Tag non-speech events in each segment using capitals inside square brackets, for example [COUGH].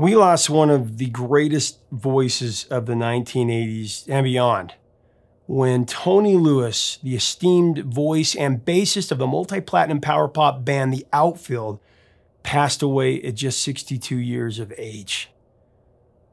We lost one of the greatest voices of the 1980s and beyond when Tony Lewis, the esteemed voice and bassist of the multi platinum power pop band The Outfield, passed away at just 62 years of age.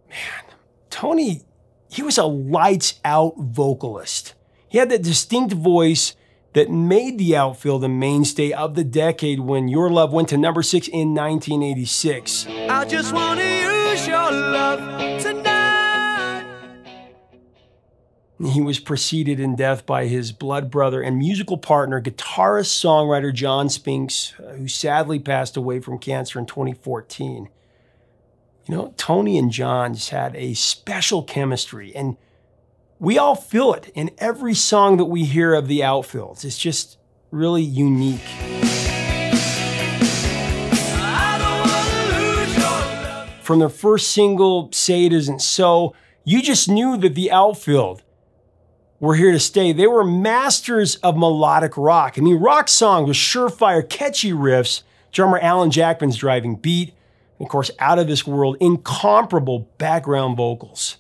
Man, Tony, he was a lights out vocalist. He had that distinct voice that made the outfield a mainstay of the decade when Your Love went to number six in 1986. I just want to use your love tonight. He was preceded in death by his blood brother and musical partner, guitarist songwriter John Spinks, uh, who sadly passed away from cancer in 2014. You know, Tony and John just had a special chemistry and we all feel it in every song that we hear of the outfields. It's just really unique. From their first single, Say It Isn't So, you just knew that the outfield were here to stay. They were masters of melodic rock. I mean, rock songs with surefire, catchy riffs, drummer Alan Jackman's driving beat, and of course, out of this world, incomparable background vocals.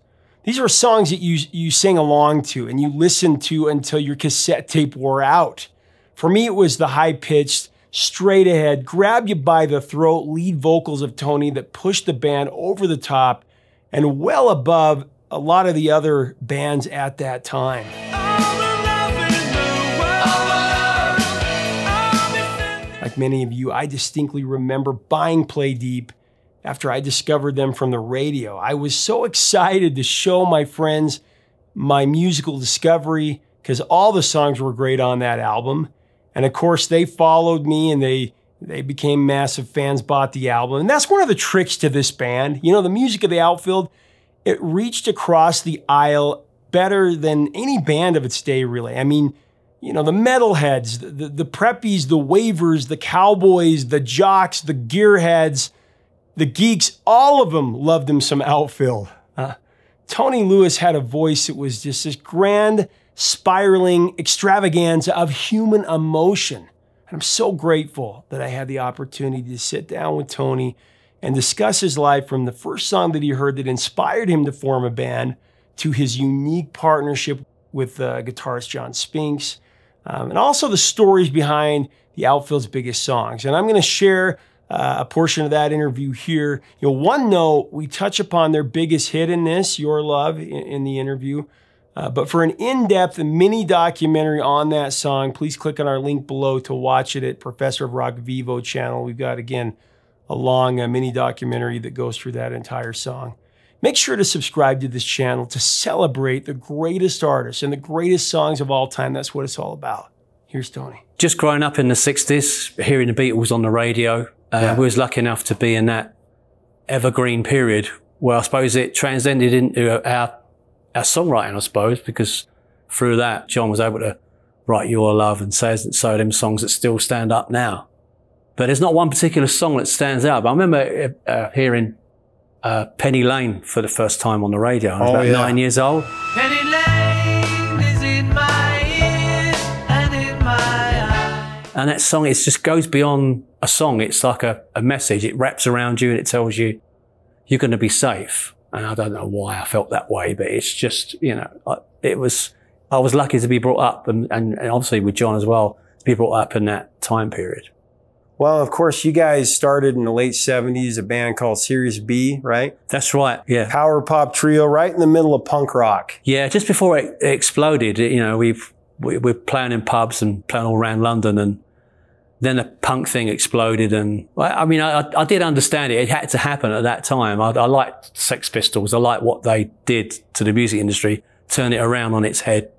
These are songs that you, you sing along to and you listen to until your cassette tape wore out. For me, it was the high pitched, straight ahead, grab you by the throat lead vocals of Tony that pushed the band over the top and well above a lot of the other bands at that time. Like many of you, I distinctly remember buying Play Deep after I discovered them from the radio. I was so excited to show my friends my musical discovery because all the songs were great on that album. And of course, they followed me and they they became massive fans, bought the album. And that's one of the tricks to this band. You know, the music of the outfield, it reached across the aisle better than any band of its day, really. I mean, you know, the metalheads, the, the, the preppies, the wavers, the cowboys, the jocks, the gearheads, the geeks, all of them loved him some outfield. Uh, Tony Lewis had a voice that was just this grand, spiraling extravaganza of human emotion. And I'm so grateful that I had the opportunity to sit down with Tony and discuss his life from the first song that he heard that inspired him to form a band to his unique partnership with uh, guitarist John Spinks, um, and also the stories behind the outfield's biggest songs. And I'm going to share uh, a portion of that interview here. You know, one note, we touch upon their biggest hit in this, Your Love, in, in the interview. Uh, but for an in-depth mini documentary on that song, please click on our link below to watch it at Professor of Rock Vivo channel. We've got, again, a long uh, mini documentary that goes through that entire song. Make sure to subscribe to this channel to celebrate the greatest artists and the greatest songs of all time. That's what it's all about. Here's Tony. Just growing up in the 60s, hearing the Beatles on the radio, uh, yeah. We was lucky enough to be in that evergreen period where I suppose it transcended into our, our songwriting, I suppose, because through that, John was able to write Your Love and Says So, them songs that still stand up now. But there's not one particular song that stands out. But I remember uh, hearing uh, Penny Lane for the first time on the radio. I was oh, about yeah. nine years old. Penny And that song, it just goes beyond a song. It's like a, a message. It wraps around you and it tells you you're going to be safe. And I don't know why I felt that way, but it's just, you know, it was, I was lucky to be brought up and, and, and obviously with John as well, to be brought up in that time period. Well, of course, you guys started in the late 70s, a band called Sirius B, right? That's right, yeah. Power pop trio right in the middle of punk rock. Yeah, just before it exploded, you know, we've, we, we're playing in pubs and playing all around London and then the punk thing exploded and I mean, I, I did understand it. It had to happen at that time. I, I liked Sex Pistols. I liked what they did to the music industry, turn it around on its head.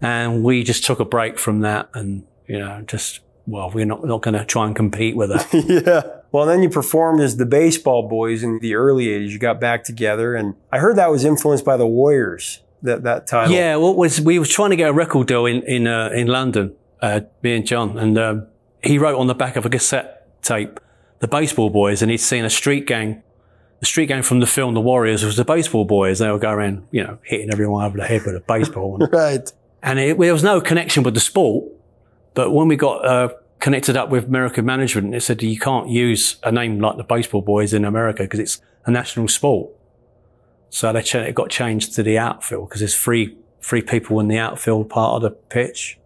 And we just took a break from that and, you know, just, well, we're not, not going to try and compete with it. [LAUGHS] yeah. Well, then you performed as the Baseball Boys in the early 80s. You got back together and I heard that was influenced by the Warriors, that, that title. Yeah. What was, we were trying to get a record deal in, in, uh, in London, uh, me and John, And, um, he wrote on the back of a cassette tape, the baseball boys, and he'd seen a street gang. The street gang from the film The Warriors was the baseball boys. They would go around, you know, hitting everyone over the head with a baseball. And, [LAUGHS] right. And it, there was no connection with the sport. But when we got uh, connected up with American management they said you can't use a name like the Baseball Boys in America because it's a national sport. So they ch- it got changed to the outfield because there's three three people in the outfield part of the pitch,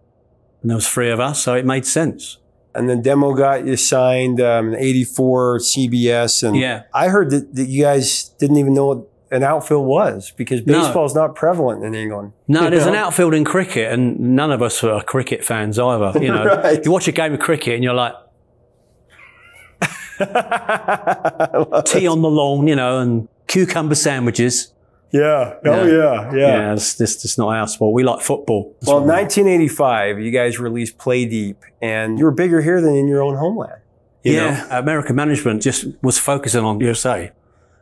and there was three of us, so it made sense. And then Demo got you signed um, in '84 CBS, and Yeah. I heard that, that you guys didn't even know what an outfield was because No. baseball's not prevalent in England. No, there's an outfield in cricket, and none of us are cricket fans either. You know, [LAUGHS] Right. you watch a game of cricket and you're like [LAUGHS] tea on the lawn, you know, and cucumber sandwiches. Yeah. Oh Yeah. yeah. Yeah. It's this it's not our sport. We like football. That's Well, 1985, you guys released Play Deep, and you were bigger here than in your own homeland. you know? yeah, American management just was focusing on USA,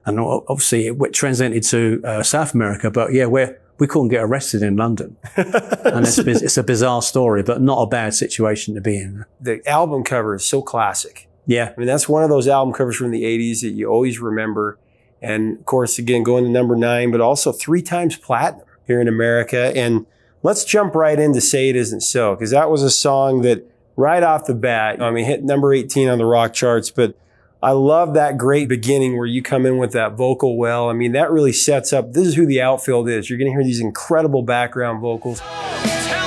and obviously it went- transcended to uh, South America. But yeah, we we couldn't get arrested in London, [LAUGHS] and it's, it's a bizarre story, but not a bad situation to be in. The album cover is so classic. Yeah, I mean, that's one of those album covers from the 80s that you always remember. And of course, again, going to number nine, but also three times platinum here in America. And let's jump right into Say It Isn't So, because that was a song that right off the bat, I mean, hit number 18 on the rock charts, but I love that great beginning where you come in with that vocal well. I mean, that really sets up, this is who the outfield is. You're going to hear these incredible background vocals. Tell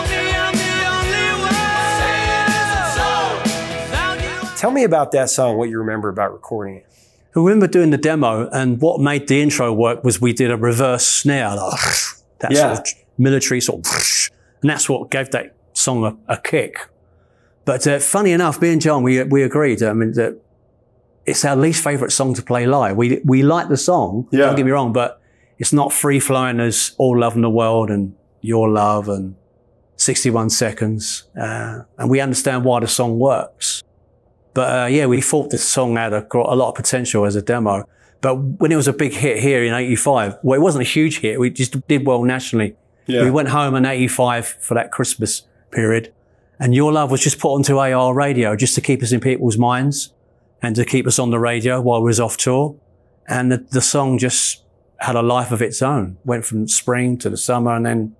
me I'm the only one. Say it isn't so. Without you, Tell me about that song, what you remember about recording it. I remember doing the demo, and what made the intro work was we did a reverse snare, like [LAUGHS] that Yeah. sort of military sort of, [LAUGHS] and that's what gave that song a, a kick. But uh, funny enough, me and John, we we agreed. I mean, that it's our least favorite song to play live. We we like the song, Yeah. don't get me wrong, but it's not free flowing as "All Love in the World" and "Your Love" and "61 Seconds," uh, and we understand why the song works. But uh, yeah, we thought this song had a, a lot of potential as a demo. But when it was a big hit here in '85, well, it wasn't a huge hit. We just did well nationally. We went home in '85 for that Christmas period, and Your Love was just put onto AR radio just to keep us in people's minds and to keep us on the radio while we was off tour. And the, the song just had a life of its own. Went from spring to the summer, and then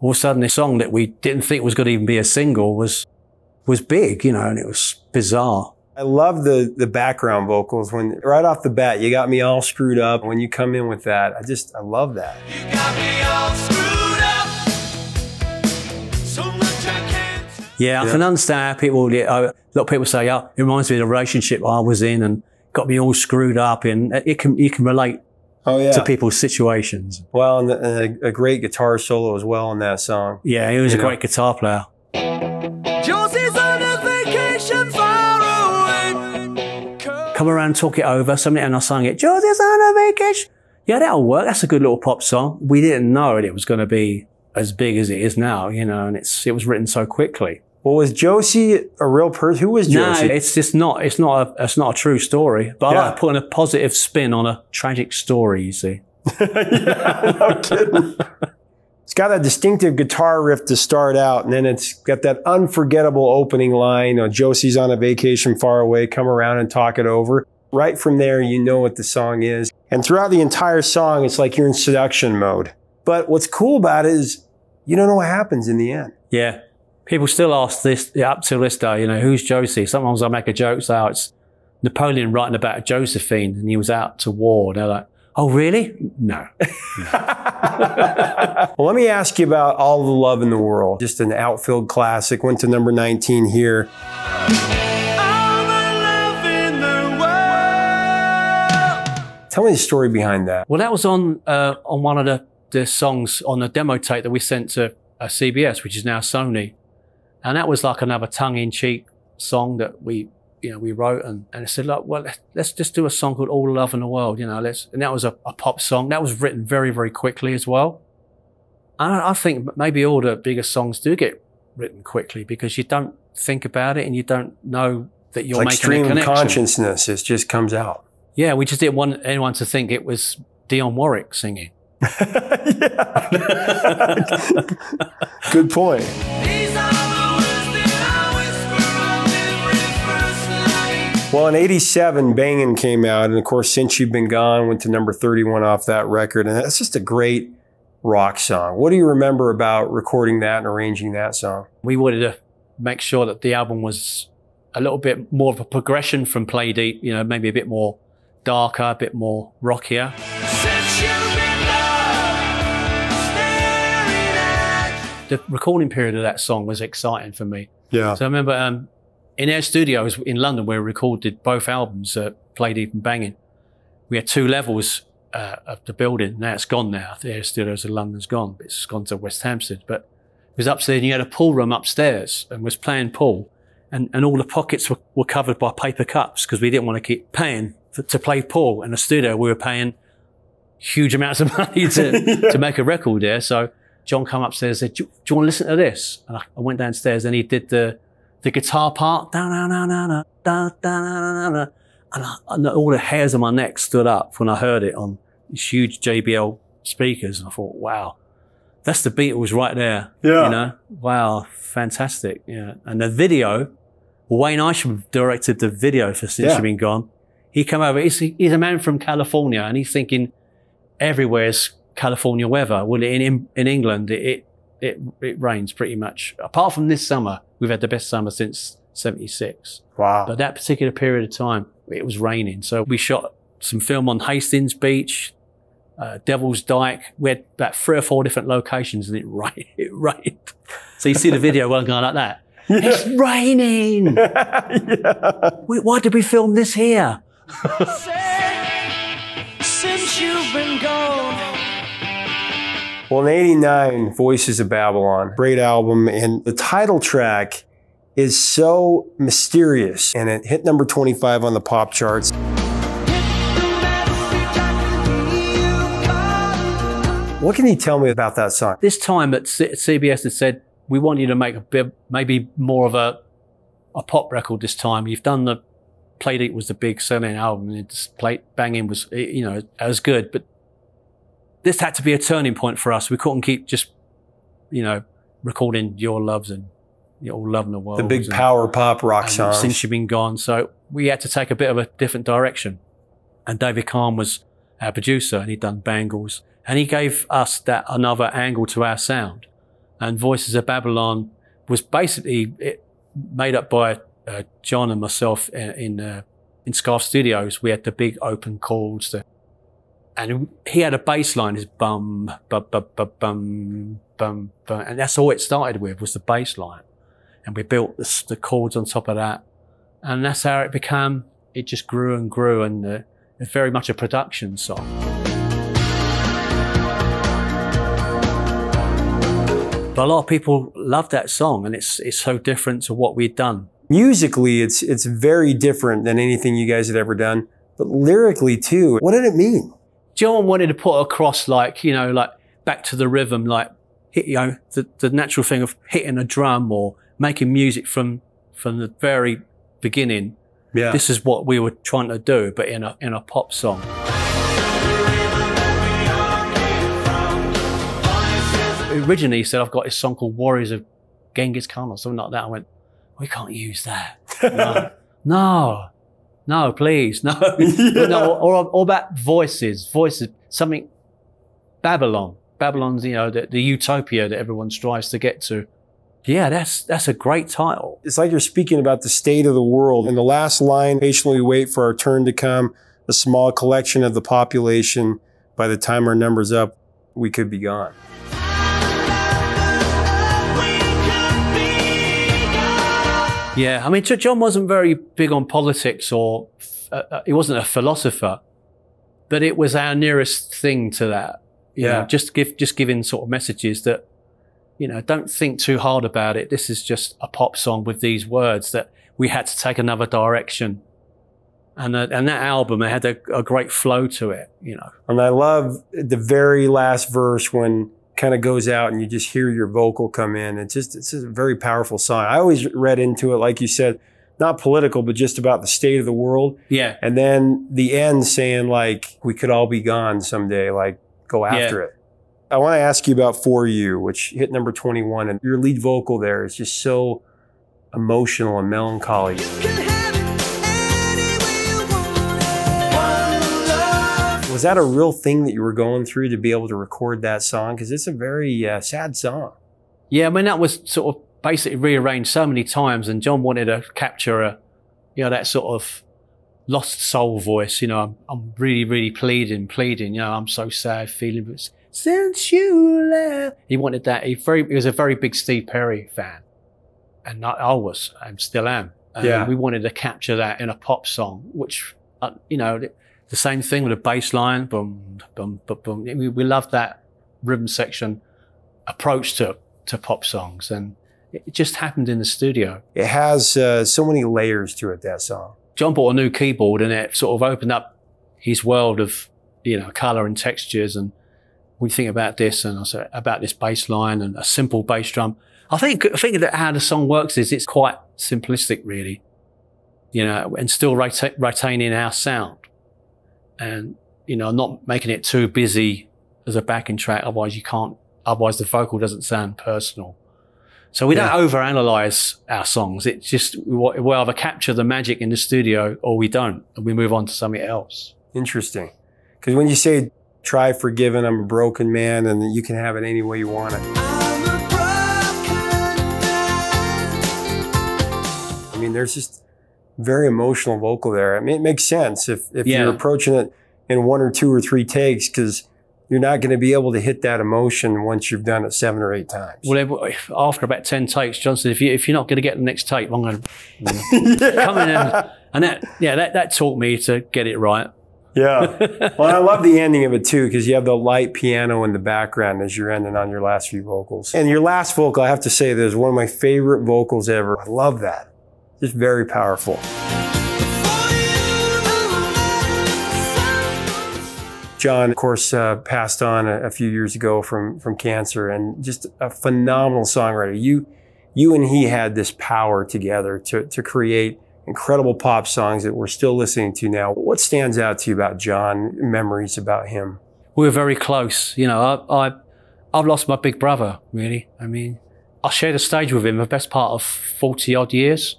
all of a sudden, this song that we didn't think was going to even be a single was was big, you know, and it was bizarre. I love the the background vocals when right off the bat you got me all screwed up when you come in with that. I just I love that. you got me all screwed up. So much I can't. Yeah, I can understand how people, yeah, uh, a lot of people say, oh, it reminds me of the relationship I was in and got me all screwed up. And it can, you can relate Oh yeah. to people's situations. Well, and, the, and a, a great guitar solo as well in that song. Yeah, he was You a know. great guitar player. Come around, talk it over, something, and I sang it, Josie's on a vacation. Yeah, that'll work. That's a good little pop song. We didn't know it was going to be as big as it is now, you know, and it's, it was written so quickly. Well, was Josie a real person? Who was No, Josie? it's just not. It's not. A, it's not a true story. But I Yeah. like putting a positive spin on a tragic story. You see. [LAUGHS] yeah, no kidding. [LAUGHS] It's got a distinctive guitar riff to start out, and then it's got that unforgettable opening line. You know, Josie's on a vacation far away. Come around and talk it over. Right from there, you know what the song is. And throughout the entire song, it's like you're in seduction mode. But what's cool about it is you don't know what happens in the end. Yeah. People still ask this up till this day, you know, who's Josie? Sometimes I make a joke, say, oh, it's Napoleon writing about Josephine and he was out to war. They're like, oh, really? No. [LAUGHS] Well, let me ask you about All the Love in the World. Just an outfield classic. Went to number 19 here. All the love in the world. Tell me the story behind that. Well, that was on, uh, on one of the, the songs on the demo tape that we sent to uh, CBS, which is now Sony. And that was like another tongue in cheek song that we, you know, we wrote and, and I said, look, well, let's, just do a song called All Love in the World, you know, let's, and that was a, a pop song. That was written very, very quickly as well. And I, I think maybe all the bigger songs do get written quickly because you don't think about it and you don't know that you're like making a stream connection. consciousness. It just comes out. Yeah, we just didn't want anyone to think it was Dionne Warwick singing. [LAUGHS] [LAUGHS] Good point. Well, in 87, Bangin' came out. And of course, Since You've Been Gone went to number 31 off that record. And that's just a great rock song. What do you remember about recording that and arranging that song? We wanted to make sure that the album was a little bit more of a progression from Play Deep, you know, maybe a bit more darker, a bit more rockier. Since you've been gone, staring at The recording period of that song was exciting for me. Yeah. So I remember um, in our studios in London where we recorded both albums, uh, Play Deep and Bangin', we had two levels uh, of the building. Now it's gone now. The air studios in London's gone. It's gone to West Hampstead. But it was upstairs and you had a pool room upstairs and was playing pool. And, and all the pockets were, were covered by paper cups because we didn't want to keep paying for, to play pool. In the studio, we were paying huge amounts of [LAUGHS] money to, to make a record there. So John come upstairs and said, do, you- do you want to listen to this? And I, I went downstairs and he did the, the guitar part, da na na na na da da na na na, and, and all the hairs on my neck stood up when I heard it on these huge JBL speakers, and I thought, wow, that's the Beatles right there. Yeah, you know, wow, fantastic. Yeah, and the video, Wayne Isham directed the video for Since yeah. You've Been Gone. He came over. He's, he's a man from California, and he's thinking everywhere's California weather. Well, in in, in England, it, it it, it rains pretty much. Apart from this summer, we've had the best summer since 76. Wow. But that particular period of time, it was raining. So we shot some film on Hastings Beach, uh, Devil's Dyke. We had about three or four different locations and it [LAUGHS] rained. It rained. So you see the video well going like that. [LAUGHS] It's raining. [LAUGHS] yeah. Wait, why did we film this here? Well, in 89, Voices of Babylon, great album. And the title track is so mysterious. And it hit number 25 on the pop charts. What can you tell me about that song? This time that C- CBS had said, we want you to make a bit, maybe more of a, a pop record this time. You've done the, Play Deep was the big selling album and it's played, Bangin' was, you know, as good, but this had to be a turning point for us. We couldn't keep just, you know, recording Your Loves and Your Love in the World. The big and- power pop rock songs. since you've been gone. So we had to take a bit of a different direction. And David Kahne was our producer and he'd done Bangles and he gave us that another angle to our sound. And Voices of Babylon was basically it, made up by uh, John and myself in, in, uh, in Scarf Studios. We had the big open calls, the, and he had a bass line, is bum, bum, bum, bum, bum, bum, bum. And that's all it started with was the bass line. And we built the, the chords on top of that. And that's how it became, it just grew and grew and uh, it's very much a production song. But a lot of people love that song and it's, it's so different to what we'd done. Musically, it's, it's very different than anything you guys had ever done. But lyrically, too, what did it mean? John wanted to put across like, you know, like back to the rhythm, like hit, you know, the, the natural thing of hitting a drum or making music from, from the very beginning. Yeah. This is what we were trying to do, but in a, in a pop song. Originally he said, I've got this song called Warriors of Genghis Khan or something like that. I went, we can't use that. [LAUGHS] No, no, no, please, no. [LAUGHS] no or, or about voices, voices, something, Babylon. Babylon's, you know, the, the utopia that everyone strives to get to. Yeah, that's, that's a great title. It's like you're speaking about the state of the world. In the last line, patiently wait for our turn to come, a small collection of the population. By the time our number's up, we could be gone. Yeah, I mean, John wasn't very big on politics or uh, uh, he wasn't a philosopher, but it was our nearest thing to that. You Yeah. know, just give, just giving sort of messages that, you know, don't think too hard about it. This is just a pop song with these words that we had to take another direction. And, uh, and that album, it had a, a great flow to it, you know. And I love the very last verse when kind of goes out and you just hear your vocal come in. It's just, it's just a very powerful song. I always read into it, like you said, not political, but just about the state of the world. Yeah. And then the end saying like, we could all be gone someday, like go after it. I want to ask you about For You, which hit number 21 and your lead vocal there is just so emotional and melancholy. Was that a real thing that you were going through to be able to record that song? Because it's a very uh, sad song. Yeah, I mean, that was sort of basically rearranged so many times and John wanted to capture a, you know, that sort of lost soul voice. You know, I'm, I'm really, really pleading, pleading. You know, I'm so sad, feeling. But since you left, he wanted that. He very, he was a very big Steve Perry fan, and I, I was, I still am. And Yeah. we wanted to capture that in a pop song, which, uh, you know, the, the same thing with a bass line, boom, boom, boom, boom. We, we love that rhythm section approach to to pop songs, and it just happened in the studio. It has uh, so many layers to it, that song. John bought a new keyboard and it sort of opened up his world of, you know, color and textures. And we think about this and I said about this bass line and a simple bass drum. I think, I think that how the song works is it's quite simplistic, really, you know, and still reta- retaining our sound and, you know, not making it too busy as a backing track. Otherwise you can't, otherwise the vocal doesn't sound personal. So we Yeah. don't overanalyze our songs. It's just we wa- we either capture the magic in the studio or we don't, and we move on to something else. Interesting. Because when you say, try forgiven, I'm a broken man, and you can have it any way you want it. I'm a broken man. I mean, there's just very emotional vocal there. I mean, it makes sense if, if Yeah. you're approaching it in one or two or three takes, because you're not going to be able to hit that emotion once you've done it seven or eight times. Well, if- after about ten takes, John said, "If you if you're not going to get the next take, I'm going [LAUGHS] to come in and and that yeah that that taught me to get it right. Yeah. [LAUGHS] well, I love the ending of it too, because you have the light piano in the background as you're ending on your last few vocals. And your last vocal, I have to say, that is one of my favorite vocals ever. I love that. Just very powerful. John, of course, uh, passed on a, a few years ago from from cancer, and just a phenomenal songwriter. You, you and he had this power together to to create incredible pop songs that we're still listening to now. What stands out to you about John? Memories about him? we were very close. You know, I, I, I've lost my big brother, really. I mean, I shared a stage with him the best part of 40 odd years,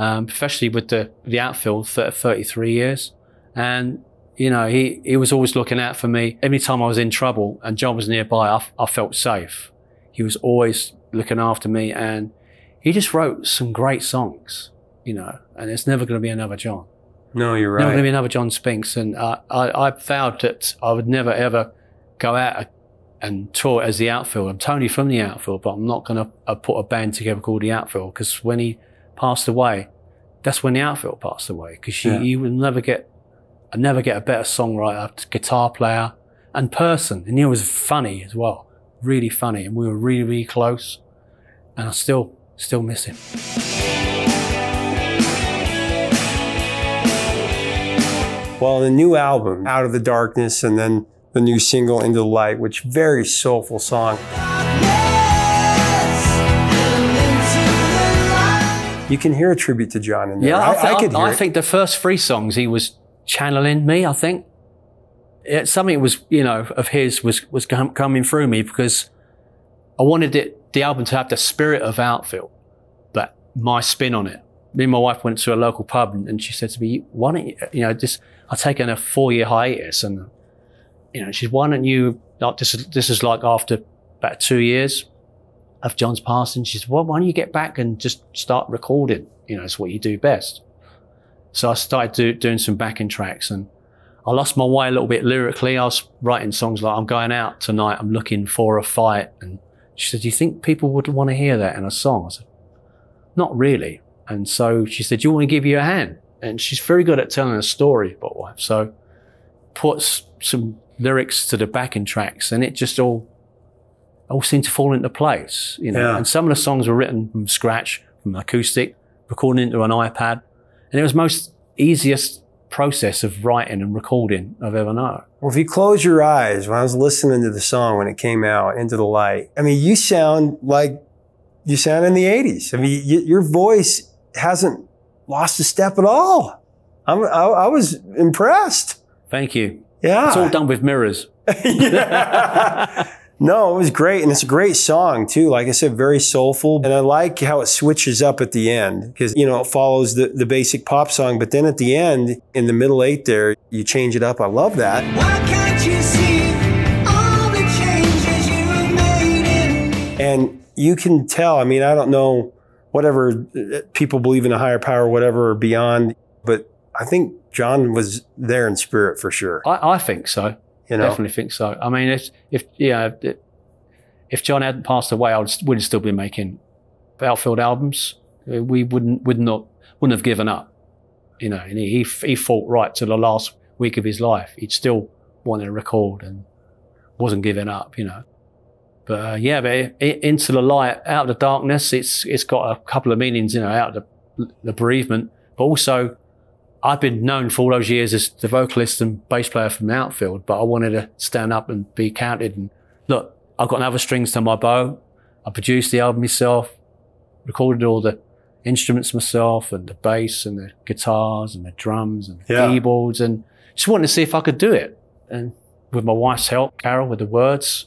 um, especially with the, the outfield, for 33 years. And, you know, he, he was always looking out for me. Every time I was in trouble and John was nearby, I, f- I felt safe. He was always looking after me and he just wrote some great songs, you know, and it's never going to be another John. No, you're right. Never going to be another John Spinks. And uh, I, I vowed that I would never ever go out and tour as the outfield. I'm totally from the outfield, but I'm not going to uh, put a band together called the outfield because when he passed away, that's when the outfield passed away because you, Yeah. you will never get, I never get a better songwriter, guitar player and person. And he was funny as well, really funny. And we were really, really close. And I still, still miss him. Well, the new album, Out of the Darkness, and then the new single, Into the Light, which very soulful song. You can hear a tribute to John in there. Yeah, I, I, could hear I think the first three songs he was channeling me. I think it, something was you know of his was was com- coming through me because I wanted it the album to have the spirit of Outfield, but my spin on it. Me and my wife went to a local pub and, she said to me, "Why don't you you know just I've taken a four year hiatus and you know she's why don't you like this is this is like after about two years." Of John's passing, she said, "Well, why don't you get back and just start recording? You know, it's what you do best." So I started do, doing some backing tracks and I lost my way a little bit lyrically. I was writing songs like, I'm going out tonight, I'm looking for a fight. And she said, Do you think people would want to hear that in a song? I said, Not really. And so she said, Do you want to give you a hand? And she's very good at telling a story about life. So puts some lyrics to the backing tracks and it just all all seemed to fall into place, you know. Yeah. And some of the songs were written from scratch, from acoustic, recording into an iPad. And it was most easiest process of writing and recording I've ever known. Well, if you close your eyes, when I was listening to the song when it came out, Into the Light, I mean, you sound like you sound in the 80s. I mean, your voice hasn't lost a step at all. I'm, I, I was impressed. Thank you. Yeah. It's all done with mirrors. [LAUGHS] [LAUGHS] Yeah. No, it was great. And it's a great song too. Like I said, very soulful. And I like how it switches up at the end because, you know, it follows the, the basic pop song. But then at the end, in the middle eight there, you change it up. I love that. Why can't you see all the changes you made in? And you can tell, I mean, I don't know whatever uh, people believe in a higher power, whatever or beyond. But I think John was there in spirit for sure. I, I think so. You know, Definitely think so. I mean, if, if yeah, if- John hadn't passed away, I would would still be making Outfield albums. We wouldn't would not wouldn't have given up. You know, and he he, fought right to the last week of his life. He'd still wanted to record and wasn't giving up. You know. But uh, yeah, but into the light, out of the darkness. It's it's got a couple of meanings. You know, out of the, the bereavement, but also I've been known for all those years as the vocalist and bass player from the outfield, but I wanted to stand up and be counted. And look, I've got another strings to my bow. I produced the album myself, recorded all the instruments myself, and the bass and the guitars and the drums and the Yeah. keyboards, and just wanted to see if I could do it. And with my wife's help, Carol, with the words,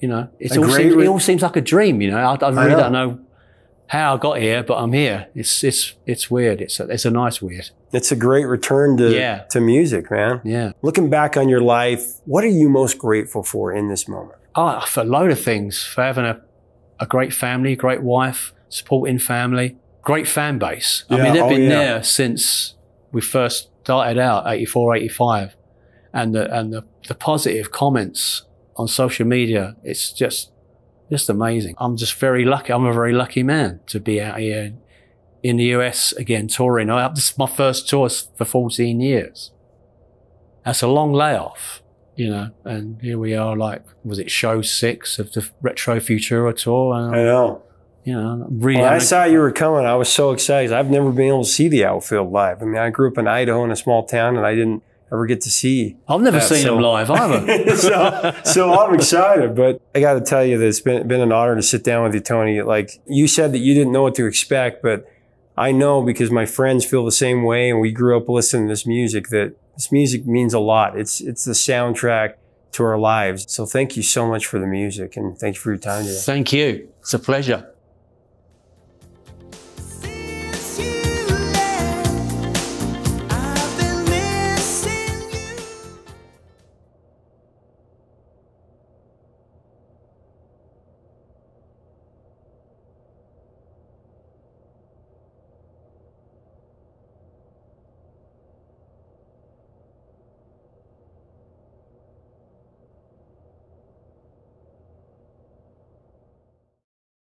you know, it's all seems, it all seems like a dream. You know, I, I really know. don't know how I got here, but I'm here. It's it's it's weird. It's a, it's a nice weird. it's a great return to Yeah. to music, man. Yeah. Looking back on your life, what are you most grateful for in this moment? Oh, for a load of things. For having a, a great family, great wife, supporting family, great fan base. I mean, they've oh, been yeah. there since we first started out, 84, 85. And the, and the, the positive comments on social media, it's just, just amazing. I'm just very lucky. I'm a very lucky man to be out here in the US again touring. I, this is my first tour for 14 years. That's a long layoff, you know, and here we are like, was it show six of the Retro Futura tour? I know. you know, I'm really, When I saw you were coming, I was so excited. I've never been able to see the outfield live. I mean, I grew up in Idaho in a small town, and I didn't ever get to see. I've never that, seen so- them live either. [LAUGHS] so, so I'm excited. But I got to tell you that it's been been an honor to sit down with you, Tony. Like you said that you didn't know what to expect, but I know because my friends feel the same way, and we grew up listening to this music. That this music means a lot. It's it's the soundtrack to our lives. So thank you so much for the music, and thank you for your time today. Thank you. It's a pleasure.